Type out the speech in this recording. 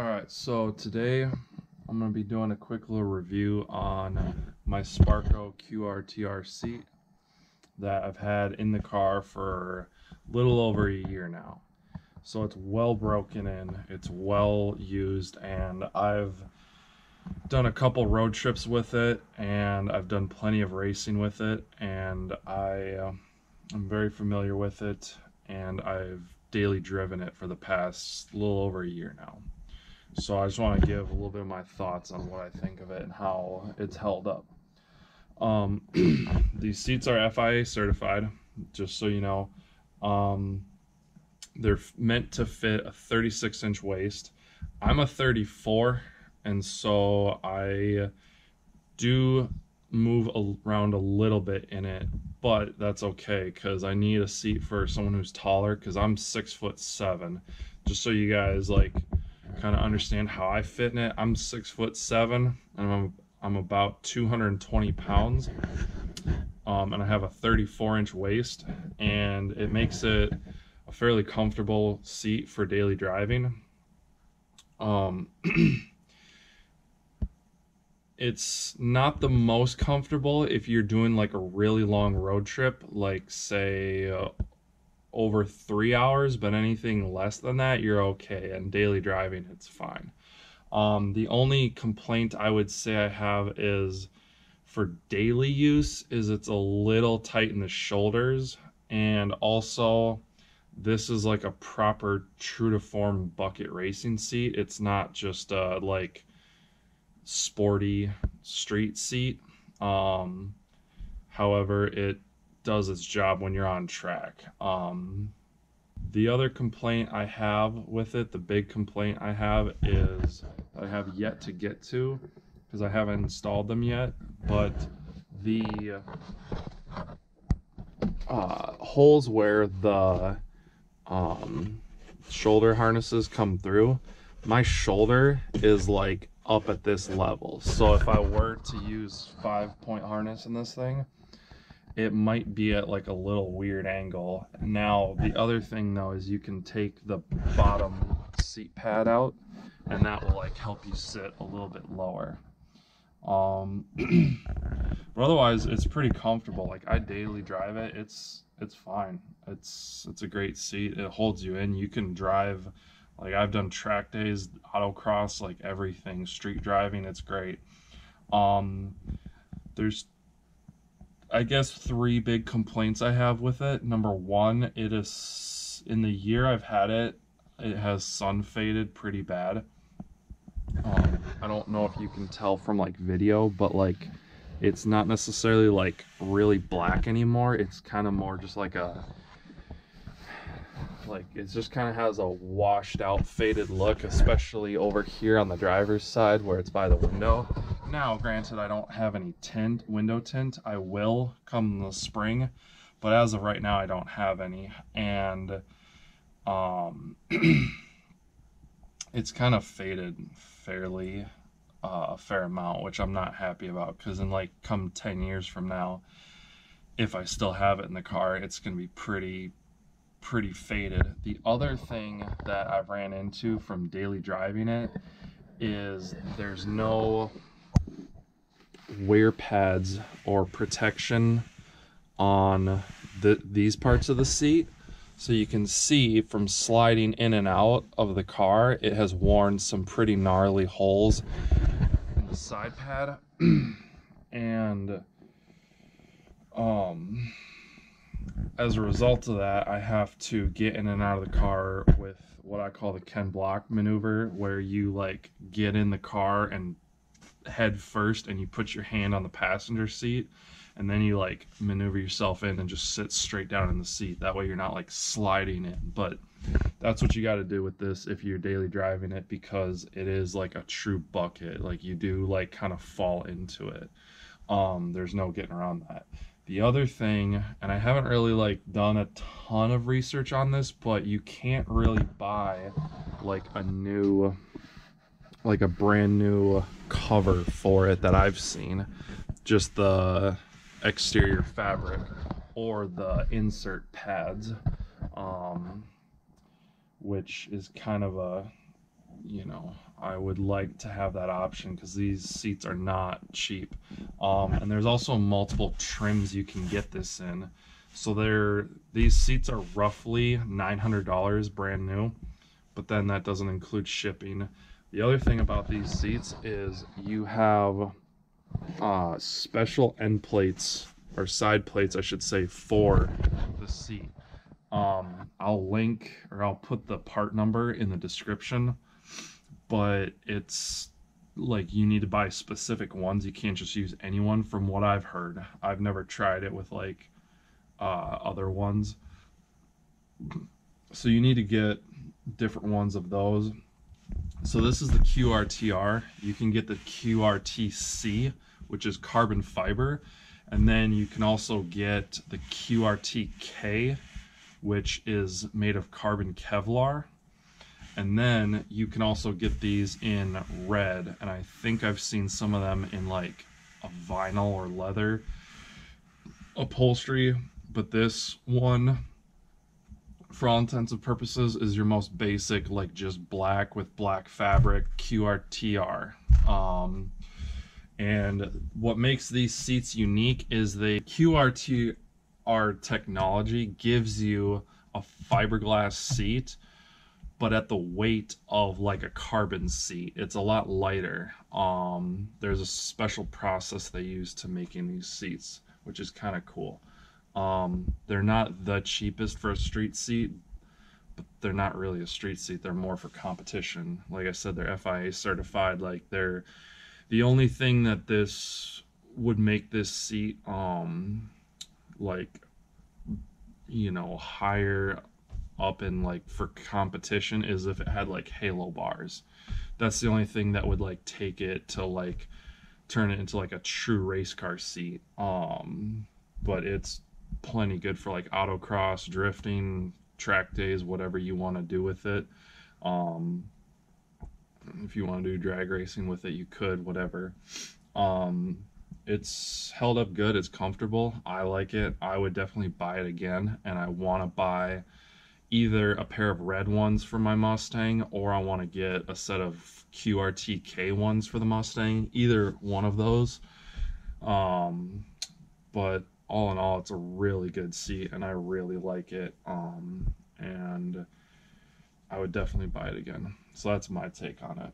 Alright, so today I'm going to be doing a quick little review on my Sparco QRTR seat that I've had in the car for a little over a year now. So it's well broken in, it's well used, and I've done a couple road trips with it, and I've done plenty of racing with it, and I uh, I'm very familiar with it, and I've daily driven it for the past little over a year now. So I just want to give a little bit of my thoughts on what I think of it and how it's held up. Um, these seats are FIA certified, just so you know. Um, they're meant to fit a 36 inch waist. I'm a 34, and so I do move around a little bit in it, but that's okay because I need a seat for someone who's taller because I'm six foot seven. Just so you guys like kind of understand how I fit in it. I'm six foot seven and I'm I'm about 220 pounds. Um, and I have a 34 inch waist and it makes it a fairly comfortable seat for daily driving. Um, it's not the most comfortable if you're doing like a really long road trip, like say uh, over three hours, but anything less than that, you're okay. And daily driving, it's fine. Um, the only complaint I would say I have is for daily use is it's a little tight in the shoulders and also this is like a proper true to form bucket racing seat it's not just a like sporty street seat um however it does its job when you're on track. Um, the other complaint I have with it, the big complaint I have is I have yet to get to because I haven't installed them yet, but the uh, holes where the um, shoulder harnesses come through, my shoulder is like up at this level. So if I were to use five point harness in this thing, it might be at like a little weird angle. Now, the other thing though is you can take the bottom seat pad out and that will like help you sit a little bit lower. Um, but otherwise it's pretty comfortable. Like I daily drive it. It's, it's fine. It's, it's a great seat. It holds you in. You can drive, like I've done track days, autocross, like everything, street driving. It's great. Um, there's I guess three big complaints I have with it. Number one, it is in the year I've had it, it has sun faded pretty bad. Um, I don't know if you can tell from like video, but like it's not necessarily like really black anymore. It's kind of more just like a like it just kind of has a washed out faded look especially over here on the driver's side where it's by the window now granted i don't have any tint window tint i will come the spring but as of right now i don't have any. And um it's kind of faded fairly uh, a fair amount which i'm not happy about. Because in like come 10 years from now if i still have it in the car it's going to be pretty pretty faded. The other thing that I've ran into from daily driving it is there's no wear pads or protection on the, these parts of the seat. So you can see from sliding in and out of the car, it has worn some pretty gnarly holes in the side pad. and um as a result of that, I have to get in and out of the car with what I call the Ken Block maneuver, where you like get in the car and head first and you put your hand on the passenger seat and then you like maneuver yourself in and just sit straight down in the seat. That way you're not like sliding in. But that's what you got to do with this if you're daily driving it because it is like a true bucket. Like you do like kind of fall into it. Um, there's no getting around that. The other thing, and I haven't really like done a ton of research on this, but you can't really buy like a new like a brand new cover for it that I've seen. Just the exterior fabric or the insert pads. Um which is kind of a you know, I would like to have that option because these seats are not cheap. Um, and there's also multiple trims you can get this in. So they're these seats are roughly $900 brand new, but then that doesn't include shipping. The other thing about these seats is you have uh, special end plates or side plates, I should say, for the seat. Um, I'll link or I'll put the part number in the description, but it's like you need to buy specific ones. You can't just use any one from what I've heard. I've never tried it with like uh, other ones. So you need to get different ones of those. So this is the QRTR. You can get the QRTC, which is carbon fiber. And then you can also get the QRTK, which is made of carbon Kevlar. And then you can also get these in red. And I think I've seen some of them in like a vinyl or leather upholstery. But this one, for all intents and purposes, is your most basic, like just black with black fabric QRTR. Um, and what makes these seats unique is the QRTR technology gives you a fiberglass seat, but at the weight of like a carbon seat. It's a lot lighter. Um, there's a special process they use to making these seats, which is kind of cool. Um, they're not the cheapest for a street seat, but they're not really a street seat. They're more for competition. Like I said, they're FIA certified. Like they're the only thing that this would make this seat, um, like, you know, higher up in like for competition is if it had like halo bars. That's the only thing that would like take it to like turn it into like a true race car seat. Um, but it's plenty good for like autocross, drifting, track days, whatever you want to do with it. Um, if you want to do drag racing with it, you could, whatever. Um, it's held up good. It's comfortable. I like it. I would definitely buy it again, and I want to buy either a pair of red ones for my Mustang or I want to get a set of QRTK ones for the Mustang. Either one of those. Um, but all in all, it's a really good seat, and I really like it. Um, and I would definitely buy it again. So that's my take on it.